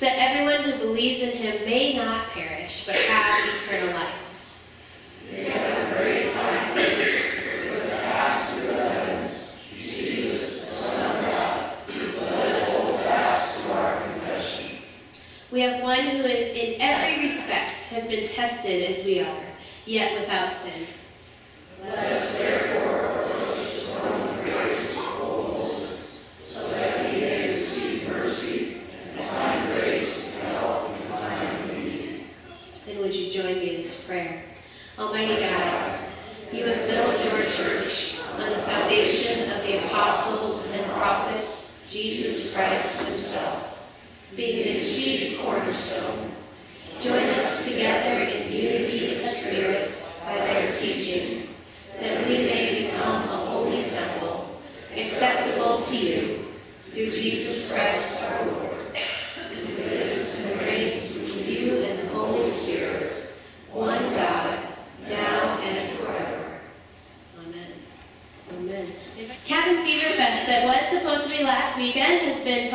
That everyone who believes in him may not perish, but have eternal life. We have one who in every respect has been tested as we are, yet without sin. Let us therefore approach the throne of grace boldness, so that we may receive mercy and find grace to help in time of need. And would you join me in this prayer? Almighty God, you have built your church on the foundation of the apostles and prophets, Jesus Christ himself being the chief cornerstone. Join us together in unity of spirit by their teaching, that we may become a holy temple, acceptable to you, through Jesus Christ our Lord, who lives and reigns with you and the Holy Spirit, one God, now and forever. Amen. Amen. Cabin Fever Fest that was supposed to be last weekend has been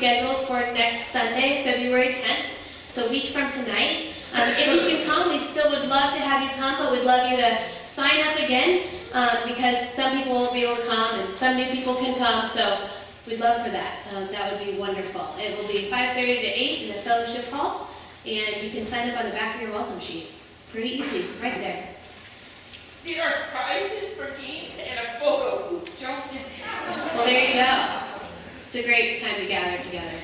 rescheduled for next Sunday, February 10th, so a week from tonight. Um, if you can come, we still would love to have you come, but we'd love you to sign up again um, because some people won't be able to come and some new people can come, so we'd love for that. Um, that would be wonderful. It will be 5.30 to 8 in the fellowship hall, and you can sign up on the back of your welcome sheet. Pretty easy, right there. There are prizes for games and a photo booth. Don't miss that. Well, there you go. It's a great time to gather together.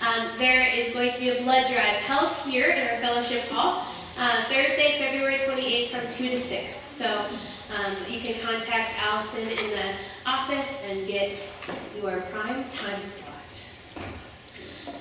Um, there is going to be a blood drive held here in our fellowship hall uh, Thursday, February 28th from 2 to 6. So um, you can contact Allison in the office and get your prime time slot.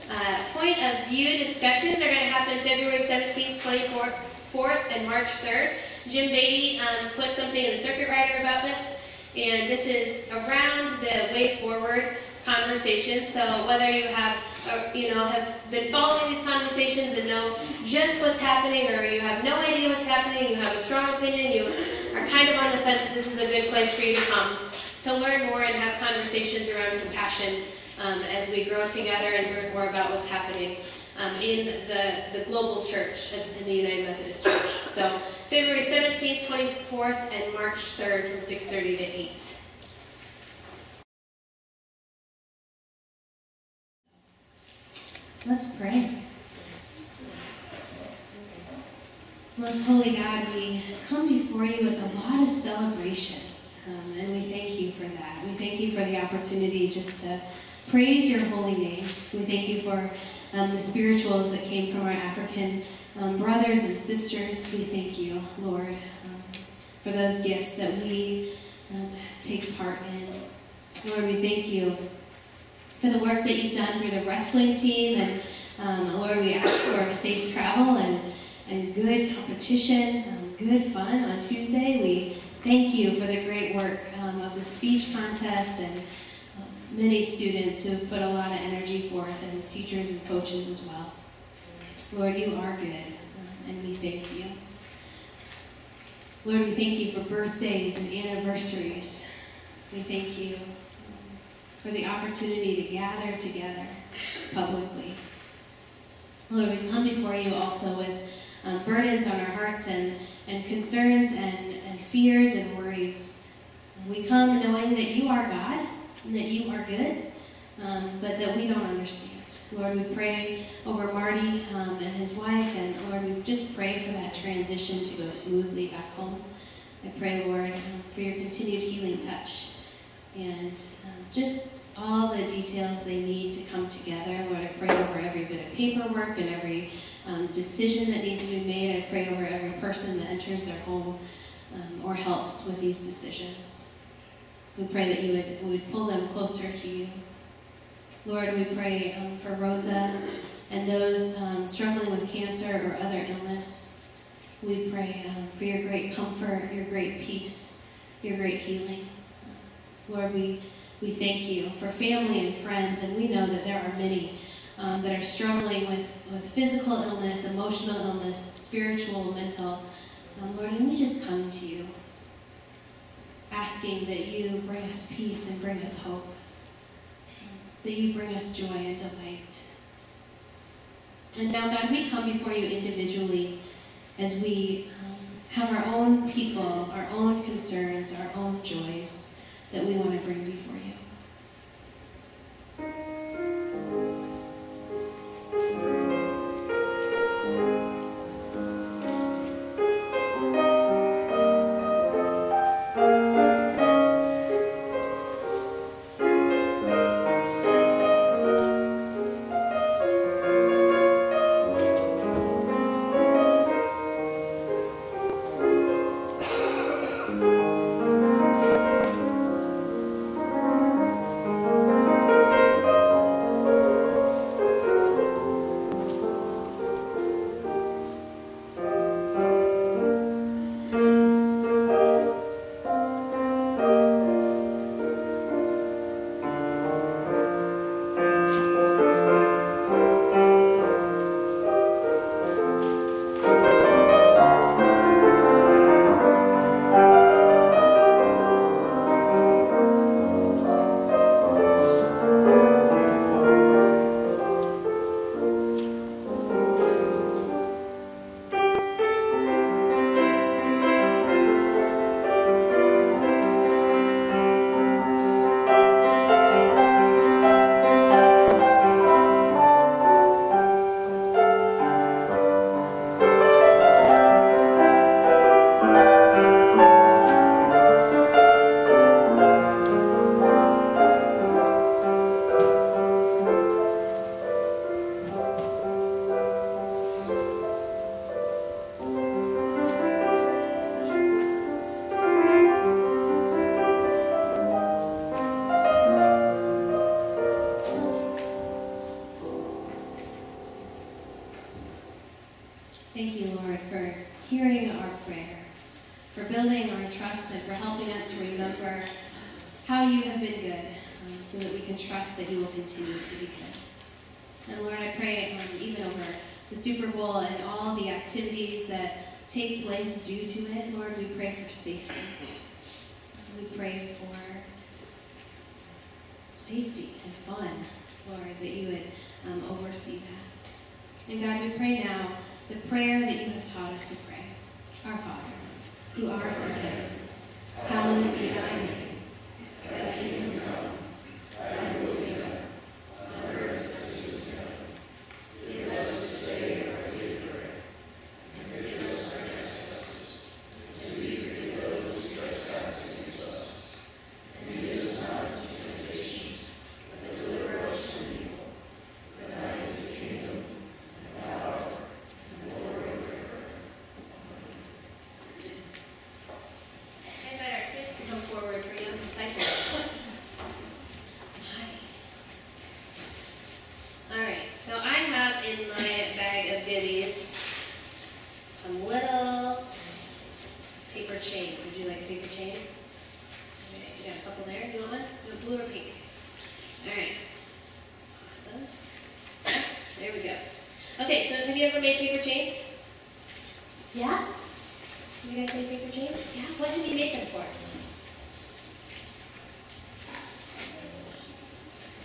Uh, point of view discussions are going to happen February 17th, 24th, 4th, and March 3rd. Jim Beatty um, put something in the circuit rider about this, and this is around the way forward conversation. So whether you have, uh, you know, have been following these conversations and know just what's happening, or you have no idea what's happening, you have a strong opinion, you are kind of on the fence, this is a good place for you to come to learn more and have conversations around compassion um, as we grow together and learn more about what's happening um, in the, the global church in the United Methodist Church. So February 17th, 24th, and March 3rd from 6.30 to 8. Let's pray. Most holy God, we come before you with a lot of celebrations, um, and we thank you for that. We thank you for the opportunity just to praise your holy name. We thank you for um, the spirituals that came from our African um, brothers and sisters. We thank you, Lord, um, for those gifts that we um, take part in. Lord, we thank you for the work that you've done through the wrestling team. And um, Lord, we ask for safe travel and, and good competition, um, good fun on Tuesday. We thank you for the great work of the speech contest and many students who have put a lot of energy forth, and teachers and coaches as well. Lord, you are good, and we thank you. Lord, we thank you for birthdays and anniversaries. We thank you for the opportunity to gather together publicly. Lord, we come before you also with um, burdens on our hearts and, and concerns and, and fears and worries. We come knowing that you are God and that you are good, um, but that we don't understand. Lord, we pray over Marty um, and his wife, and Lord, we just pray for that transition to go smoothly back home. I pray, Lord, um, for your continued healing touch and um, just all the details they need to come together. Lord, I pray over every bit of paperwork and every um, decision that needs to be made. I pray over every person that enters their home um, or helps with these decisions. We pray that you would, would pull them closer to you. Lord, we pray um, for Rosa and those um, struggling with cancer or other illness. We pray um, for your great comfort, your great peace, your great healing. Lord, we, we thank you for family and friends, and we know that there are many um, that are struggling with, with physical illness, emotional illness, spiritual, mental. Um, Lord, and we just come to you, asking that you bring us peace and bring us hope, that you bring us joy and delight. And now, God, we come before you individually as we um, have our own people, our own concerns, our own joys that we want to bring before you.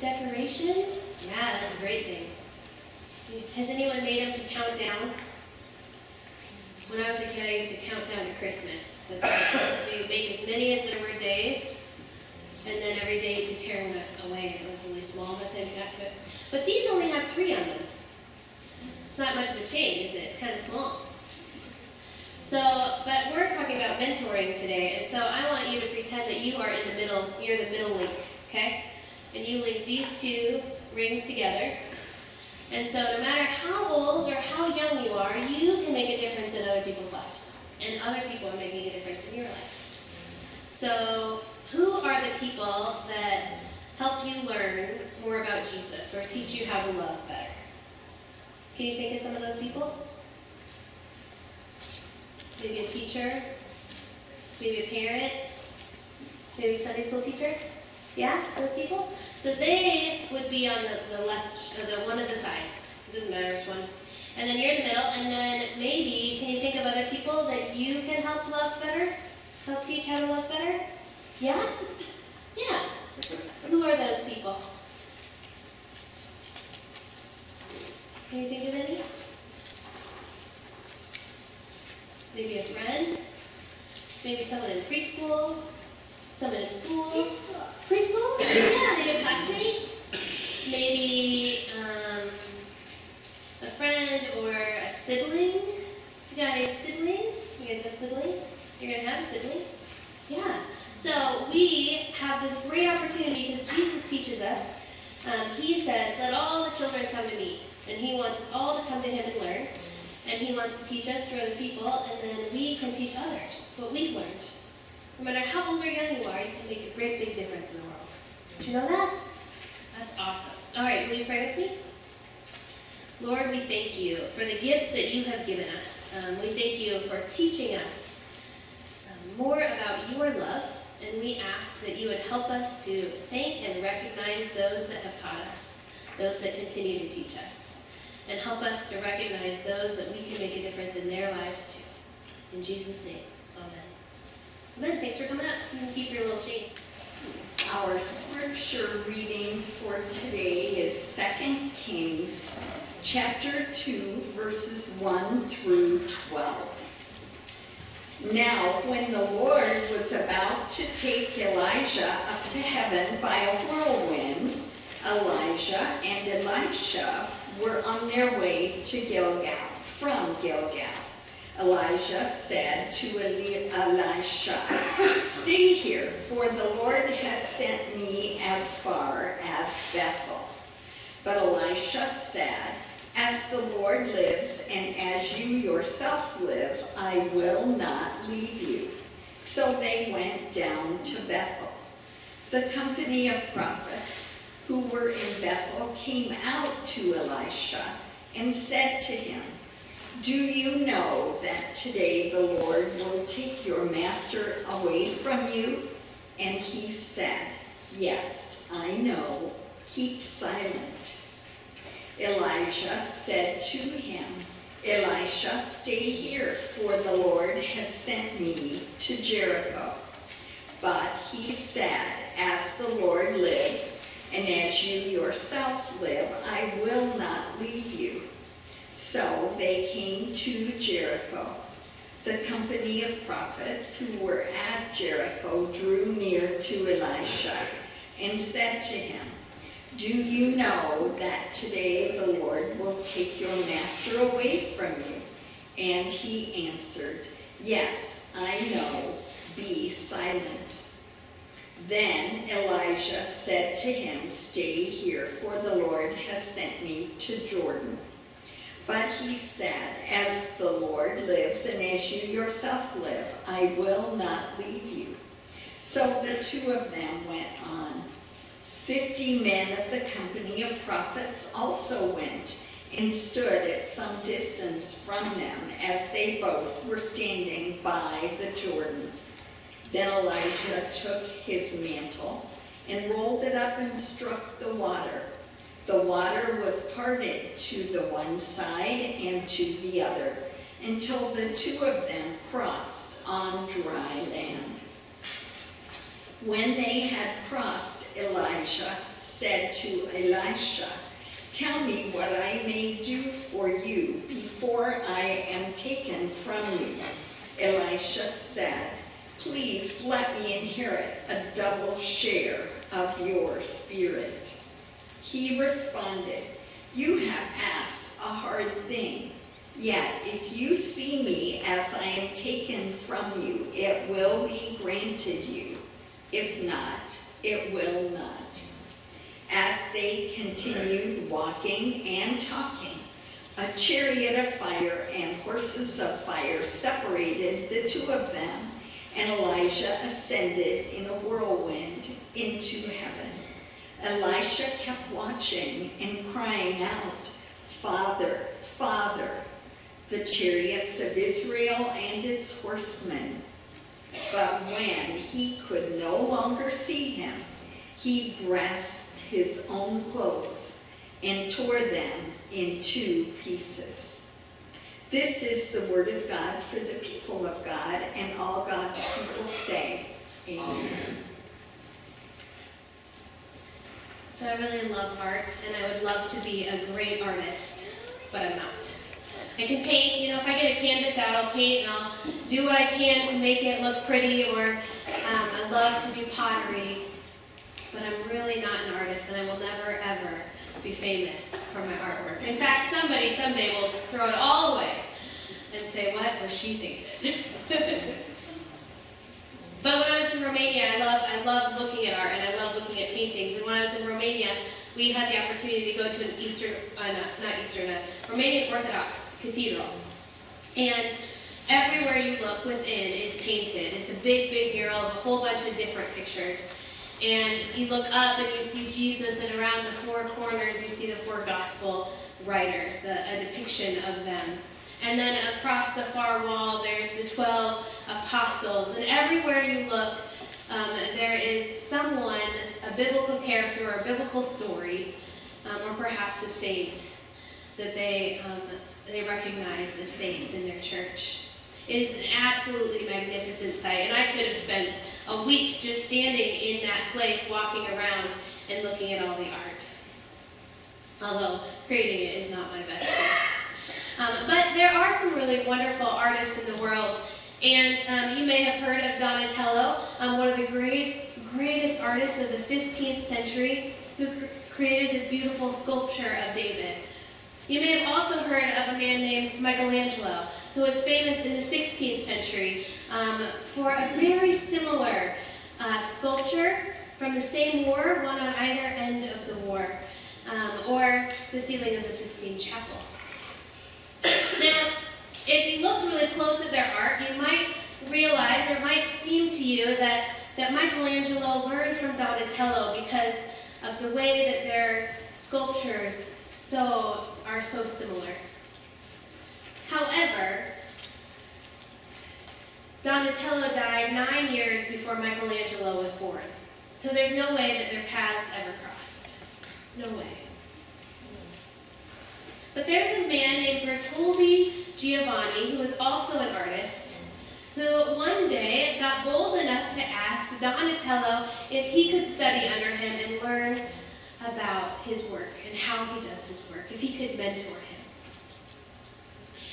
Decorations? Yeah, that's a great thing. Has anyone made them to count down? When I was a kid, I used to count down to Christmas. We make as many as there were days, and then every day you could tear them away it was really small the time you got to it. But these only have three on them. It's not much of a chain, is it? It's kind of small. So, but we're talking about mentoring today, and so I want you to pretend that you are in the middle, you're the middle link, okay? And you link these two rings together. And so no matter how old or how young you are, you can make a difference in other people's lives. And other people are making a difference in your life. So who are the people that help you learn more about Jesus or teach you how to love better? Can you think of some of those people? Maybe a teacher, maybe a parent, maybe a Sunday school teacher. Yeah, those people? So they would be on the, the left, or the one of the sides. It doesn't matter which one. And then you're in the middle, and then maybe, can you think of other people that you can help love better? Help teach how to love better? Yeah? Yeah. Who are those people? Can you think of any? Maybe a friend? Maybe someone in preschool? Someone in school? Preschool? Yeah, maybe a classmate? Maybe um, a friend or a sibling? You guys siblings? You guys have siblings? You're gonna have a sibling? Yeah. So we have this great opportunity because Jesus teaches us. Um, he says, "Let all the children come to me," and He wants us all to come to Him and learn. And He wants to teach us through other people, and then we can teach others what we've learned. No matter how old or young you are, you can make a great big difference in the world. Did you know that? That's awesome. All right, will you pray with me? Lord, we thank you for the gifts that you have given us. Um, we thank you for teaching us um, more about your love, and we ask that you would help us to thank and recognize those that have taught us, those that continue to teach us, and help us to recognize those that we can make a difference in their lives too. In Jesus' name, amen. Thanks for coming up. You can keep your little chains. Our scripture reading for today is 2 Kings chapter 2 verses 1 through 12. Now, when the Lord was about to take Elijah up to heaven by a whirlwind, Elijah and Elisha were on their way to Gilgal, from Gilgal. Elijah said to Elisha, Stay here, for the Lord has sent me as far as Bethel. But Elisha said, As the Lord lives, and as you yourself live, I will not leave you. So they went down to Bethel. The company of prophets who were in Bethel came out to Elisha and said to him, do you know that today the Lord will take your master away from you? And he said, Yes, I know. Keep silent. Elijah said to him, Elisha, stay here, for the Lord has sent me to Jericho. But he said, As the Lord lives, and as you yourself live, I will not leave you. So they came to Jericho. The company of prophets who were at Jericho drew near to Elisha and said to him, Do you know that today the Lord will take your master away from you? And he answered, Yes, I know. Be silent. Then Elijah said to him, Stay here, for the Lord has sent me to Jordan. But he said, As the Lord lives and as you yourself live, I will not leave you. So the two of them went on. Fifty men of the company of prophets also went and stood at some distance from them as they both were standing by the Jordan. Then Elijah took his mantle and rolled it up and struck the water. The water was parted to the one side and to the other until the two of them crossed on dry land. When they had crossed, Elijah said to Elisha, Tell me what I may do for you before I am taken from you. Elisha said, Please let me inherit a double share of your spirit. He responded, You have asked a hard thing. Yet if you see me as I am taken from you, it will be granted you. If not, it will not. As they continued walking and talking, a chariot of fire and horses of fire separated the two of them, and Elijah ascended in a whirlwind into heaven. Elisha kept watching and crying out, Father, Father, the chariots of Israel and its horsemen. But when he could no longer see him, he grasped his own clothes and tore them in two pieces. This is the word of God for the people of God, and all God's people say, Amen. So I really love art, and I would love to be a great artist, but I'm not. I can paint, you know, if I get a canvas out, I'll paint and I'll do what I can to make it look pretty, or um, I love to do pottery, but I'm really not an artist, and I will never, ever be famous for my artwork. In fact, somebody someday will throw it all away and say, what was she thinking? But when I was in Romania, I love I love looking at art and I love looking at paintings. And when I was in Romania, we had the opportunity to go to an Eastern, uh, not, not Eastern, a Romanian Orthodox cathedral. And everywhere you look within is painted. It's a big, big mural of a whole bunch of different pictures. And you look up and you see Jesus, and around the four corners you see the four gospel writers, the, a depiction of them. And then across the far wall, there's the 12 apostles. And everywhere you look, um, there is someone, a biblical character or a biblical story, um, or perhaps a saint that they, um, they recognize as saints in their church. It is an absolutely magnificent sight. And I could have spent a week just standing in that place, walking around and looking at all the art. Although creating it is not my best. Um, but there are some really wonderful artists in the world. And um, you may have heard of Donatello, um, one of the great, greatest artists of the 15th century, who cr created this beautiful sculpture of David. You may have also heard of a man named Michelangelo, who was famous in the 16th century um, for a very similar uh, sculpture from the same war, one on either end of the war, um, or the ceiling of the Sistine Chapel. If you looked really close at their art, you might realize, or it might seem to you, that, that Michelangelo learned from Donatello because of the way that their sculptures so are so similar. However, Donatello died nine years before Michelangelo was born. So there's no way that their paths ever crossed. No way. But there's a man named Bertoldi Giovanni, who was also an artist, who one day got bold enough to ask Donatello if he could study under him and learn about his work and how he does his work, if he could mentor him.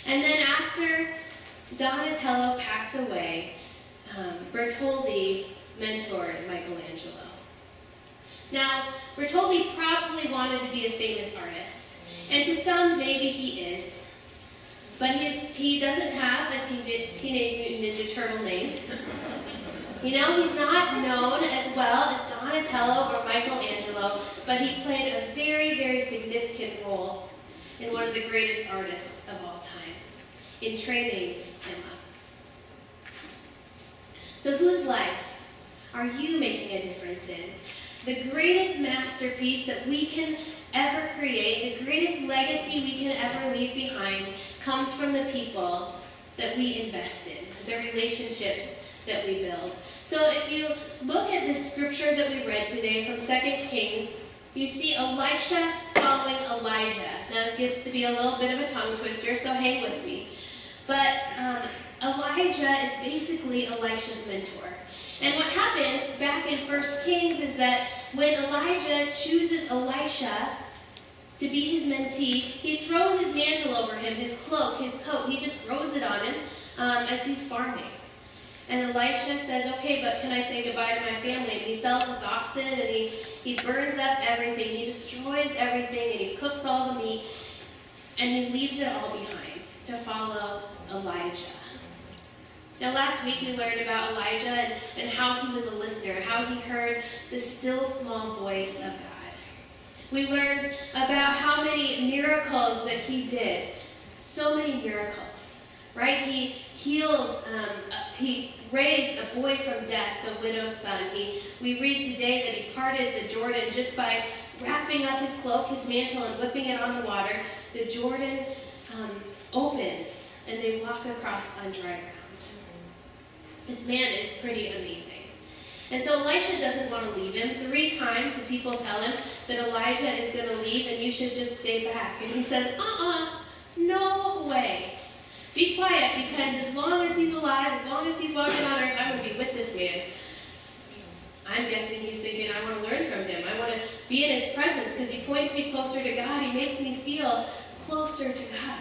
And then after Donatello passed away, um, Bertoldi mentored Michelangelo. Now, Bertoldi probably wanted to be a famous artist. And to some, maybe he is. But he's, he doesn't have a Teenage Mutant Ninja Turtle name. You know, he's not known as well as Donatello or Michelangelo, but he played a very, very significant role in one of the greatest artists of all time, in training him up. So whose life are you making a difference in? The greatest masterpiece that we can ever create, the greatest legacy we can ever leave behind, comes from the people that we invest in, the relationships that we build. So if you look at this scripture that we read today from 2 Kings, you see Elisha following Elijah. Now this gets to be a little bit of a tongue twister, so hang with me. But um, Elijah is basically Elisha's mentor. And what happens back in 1 Kings is that when Elijah chooses Elisha to be his mentee, he throws his mantle over him, his cloak, his coat. He just throws it on him um, as he's farming. And Elisha says, okay, but can I say goodbye to my family? And he sells his oxen and he, he burns up everything. He destroys everything and he cooks all the meat and he leaves it all behind to follow Elijah. Now, last week we learned about Elijah and, and how he was a listener, how he heard the still small voice of God. We learned about how many miracles that he did. So many miracles, right? He healed, um, he raised a boy from death, the widow's son. He, we read today that he parted the Jordan just by wrapping up his cloak, his mantle, and whipping it on the water. The Jordan um, opens, and they walk across on dry ground. This man is pretty amazing. And so Elisha doesn't want to leave him. Three times the people tell him, that Elijah is going to leave and you should just stay back. And he says, uh-uh, no way. Be quiet because as long as he's alive, as long as he's walking on earth, I'm going to be with this man. I'm guessing he's thinking, I want to learn from him. I want to be in his presence because he points me closer to God. He makes me feel closer to God.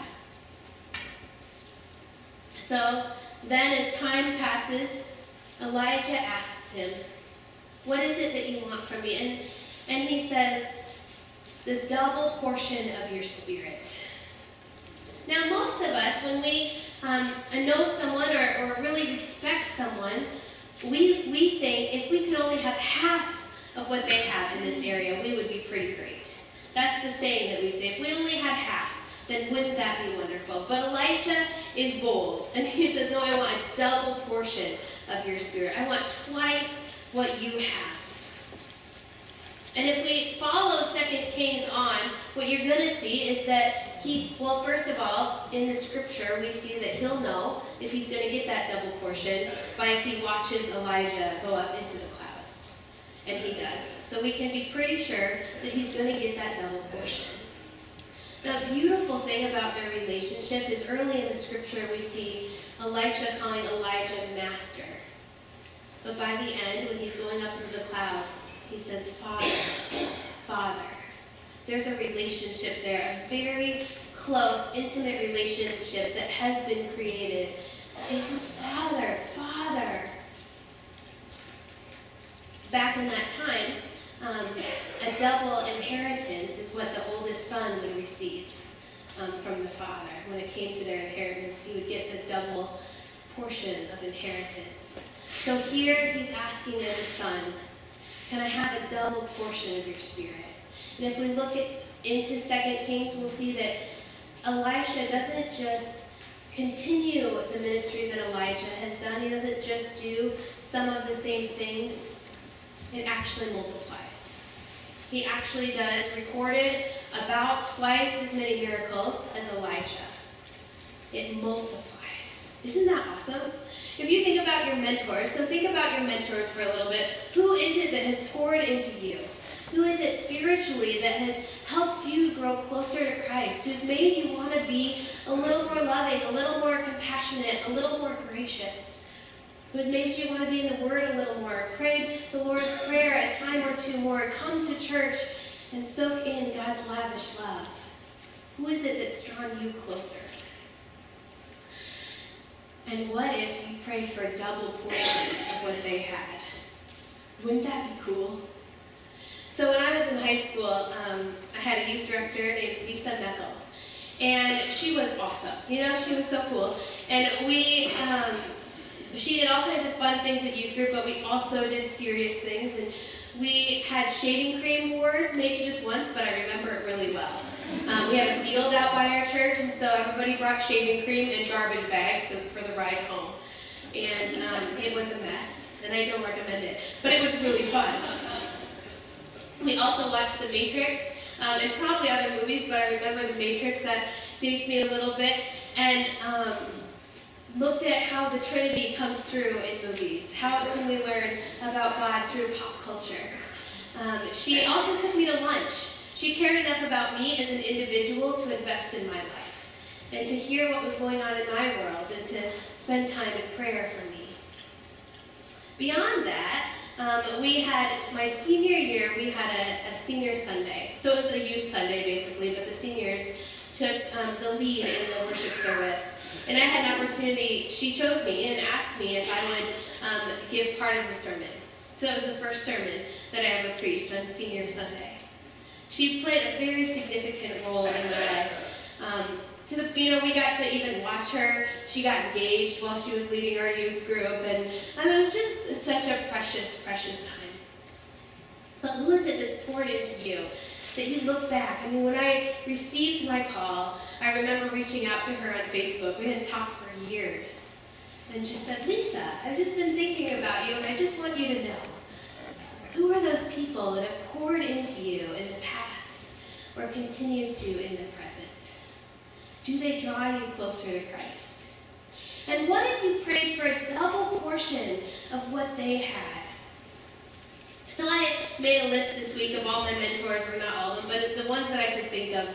So then, as time passes, Elijah asks him, What is it that you want from me? And, and he says, The double portion of your spirit. Now, most of us, when we um, know someone or, or really respect someone, we, we think if we could only have half of what they have in this area, we would be pretty great. That's the saying that we say. If we only had half, then wouldn't that be wonderful? But Elisha is bold, and he says, No, I want a double portion of your spirit. I want twice what you have. And if we follow Second Kings on, what you're going to see is that he, well, first of all, in the scripture, we see that he'll know if he's going to get that double portion by if he watches Elijah go up into the clouds. And he does. So we can be pretty sure that he's going to get that double portion. Now, beautiful thing about their relationship is early in the scripture we see Elisha calling Elijah master. But by the end, when he's going up into the clouds, he says, Father, Father. There's a relationship there, a very close, intimate relationship that has been created. He says, Father, Father. Back in that time, um, a double inheritance is what the oldest son would receive um, from the father. When it came to their inheritance, he would get the double portion of inheritance. So here he's asking as a son, can I have a double portion of your spirit? And if we look at, into 2 Kings, we'll see that Elisha doesn't just continue the ministry that Elijah has done. He doesn't just do some of the same things. It actually multiplies. He actually does recorded about twice as many miracles as Elijah. It multiplies. Isn't that awesome? If you think about your mentors, so think about your mentors for a little bit. Who is it that has poured into you? Who is it spiritually that has helped you grow closer to Christ? Who's made you want to be a little more loving, a little more compassionate, a little more gracious? Who's made you want to be in the Word a little more, prayed the Lord's Prayer a time or two more, come to church and soak in God's lavish love? Who is it that's drawn you closer? And what if you prayed for a double portion of what they had? Wouldn't that be cool? So when I was in high school, um, I had a youth director named Lisa Meckel. And she was awesome. You know, she was so cool. And we, um, she did all kinds of fun things at youth group, but we also did serious things. And we had shaving cream wars, maybe just once, but I remember it really well. Um, we had a field out by our church, and so everybody brought shaving cream and garbage bags for the ride home. And um, it was a mess, and I don't recommend it, but it was really fun. We also watched The Matrix, um, and probably other movies, but I remember The Matrix, that dates me a little bit, and um, looked at how the Trinity comes through in movies. How can we learn about God through pop culture? Um, she also took me to lunch. She cared enough about me as an individual to invest in my life and to hear what was going on in my world and to spend time in prayer for me. Beyond that, um, we had, my senior year, we had a, a, senior Sunday. So it was a youth Sunday, basically, but the seniors took um, the lead in the worship service. And I had an opportunity, she chose me and asked me if I would um, give part of the sermon. So it was the first sermon that I ever preached on senior Sunday. She played a very significant role in my life. Um, to the, you know, we got to even watch her. She got engaged while she was leading our youth group, and I mean, it was just such a precious, precious time. But who is it that's poured into you? That you look back. I mean, when I received my call, I remember reaching out to her on Facebook. We hadn't talked for years. And she said, Lisa, I've just been thinking about you, and I just want you to know. Who are those people that have poured into you in the past or continue to in the present? Do they draw you closer to Christ? And what if you prayed for a double portion of what they had? So I made a list this week of all my mentors, or not all of them, but the ones that I could think of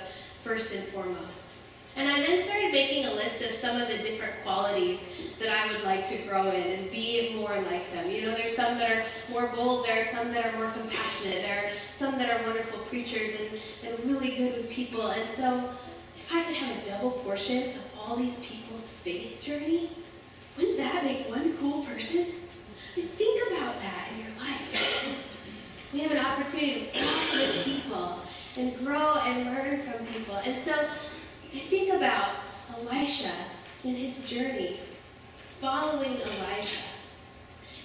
first and foremost. And I then started making a list of some of the different qualities that I would like to grow in and be more like them. You know, there's some that are more bold, there are some that are more compassionate, there are some that are wonderful preachers and, and really good with people. And so, if I could have a double portion of all these people's faith journey, wouldn't that make one cool person? Think about that in your life. We have an opportunity to walk with people and grow and learn from people. And so I think about Elisha and his journey, following Elijah.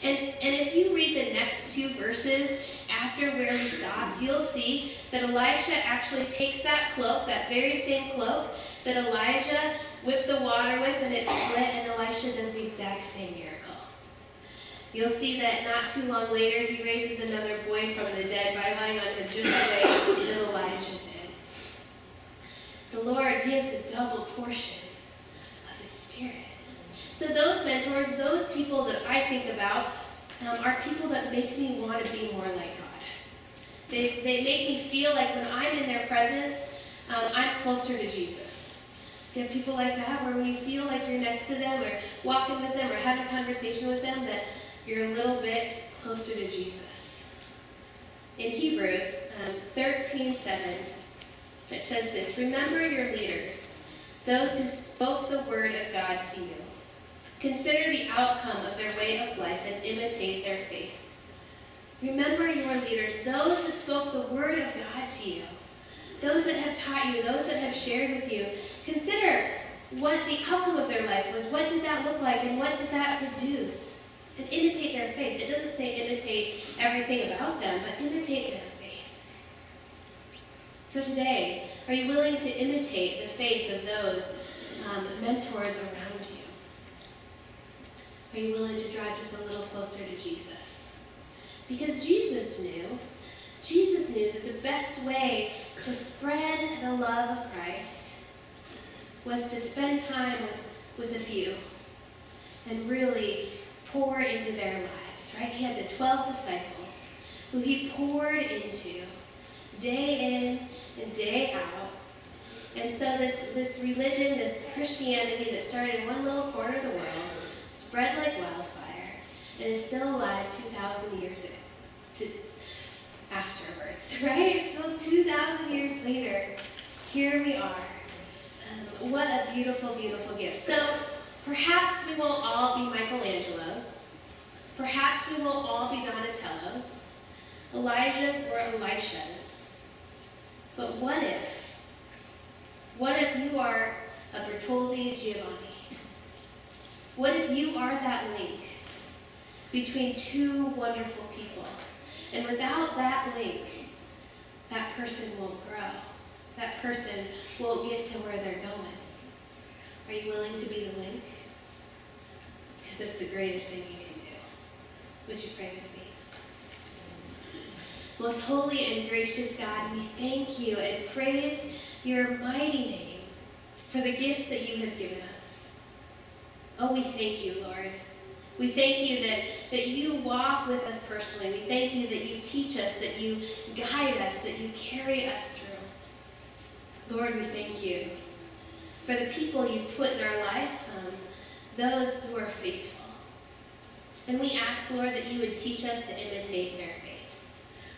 And, and if you read the next two verses after where we stopped, you'll see that Elisha actually takes that cloak, that very same cloak that Elijah whipped the water with, and it split, and Elisha does the exact same miracle. You'll see that not too long later, he raises another boy from the dead by lying on him just the way that Elijah did. The Lord gives a double portion of His Spirit. So those mentors, those people that I think about, um, are people that make me want to be more like God. They, they make me feel like when I'm in their presence, um, I'm closer to Jesus. Do you have people like that where when you feel like you're next to them or walking with them or having a conversation with them that you're a little bit closer to Jesus? In Hebrews um, 13 7, it says this Remember your leaders, those who spoke the word of God to you. Consider the outcome of their way of life and imitate their faith. Remember your leaders, those that spoke the word of God to you, those that have taught you, those that have shared with you. Consider what the outcome of their life was. What did that look like, and what did that produce? And imitate their faith. It doesn't say imitate everything about them, but imitate their faith. So today, are you willing to imitate the faith of those um, mentors around you? Are you willing to draw just a little closer to Jesus? Because Jesus knew, Jesus knew that the best way to spread the love of Christ was to spend time with, with a few and really pour into their lives, right? He had the 12 disciples who he poured into day in and day out. And so this, this religion, this Christianity that started in one little corner of the world, spread like wildfire, and is still alive 2,000 years to, afterwards, right? So 2,000 years later, here we are. Um, what a beautiful, beautiful gift. So perhaps we won't all be Michelangelos. Perhaps we won't all be Donatellos, Elijah's or Elishas. But what if? What if you are a Bertoldi Giovanni? What if you are that link between two wonderful people? And without that link, that person won't grow. That person won't get to where they're going. Are you willing to be the link? Because it's the greatest thing you can do. Would you pray with me? Most holy and gracious God, we thank you and praise your mighty name for the gifts that you have given us. Oh, we thank you, Lord. We thank you that, that you walk with us personally. We thank you that you teach us, that you guide us, that you carry us through. Lord, we thank you for the people you put in our life, um, those who are faithful. And we ask, Lord, that you would teach us to imitate their faith.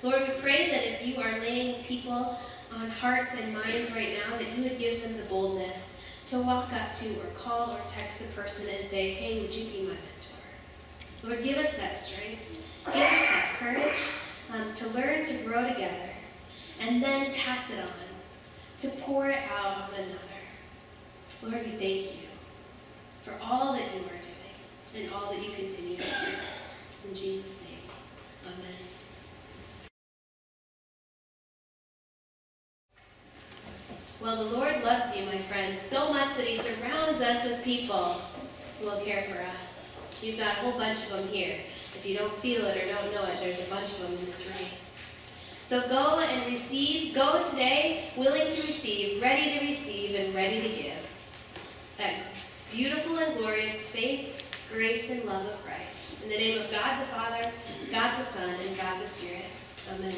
Lord, we pray that if you are laying people on hearts and minds right now, that you would give them the boldness to walk up to or call or text the person and say, hey, would you be my mentor? Lord, give us that strength. Give us that courage um, to learn to grow together and then pass it on, to pour it out on another. Lord, we thank you for all that you are doing and all that you continue to do. In Jesus' name, amen. Well, the Lord loves you, my friends, so much that he surrounds us with people who will care for us. You've got a whole bunch of them here. If you don't feel it or don't know it, there's a bunch of them in this room. So go and receive. Go today, willing to receive, ready to receive, and ready to give. That beautiful and glorious faith, grace, and love of Christ. In the name of God the Father, God the Son, and God the Spirit. Amen.